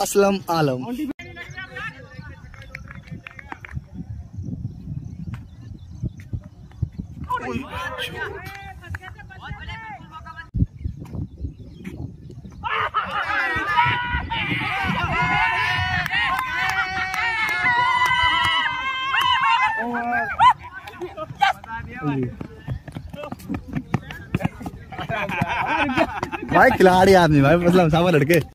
असलम आलम भाई खिलाड़ी आदमी भाई मतलब सावा लड़के।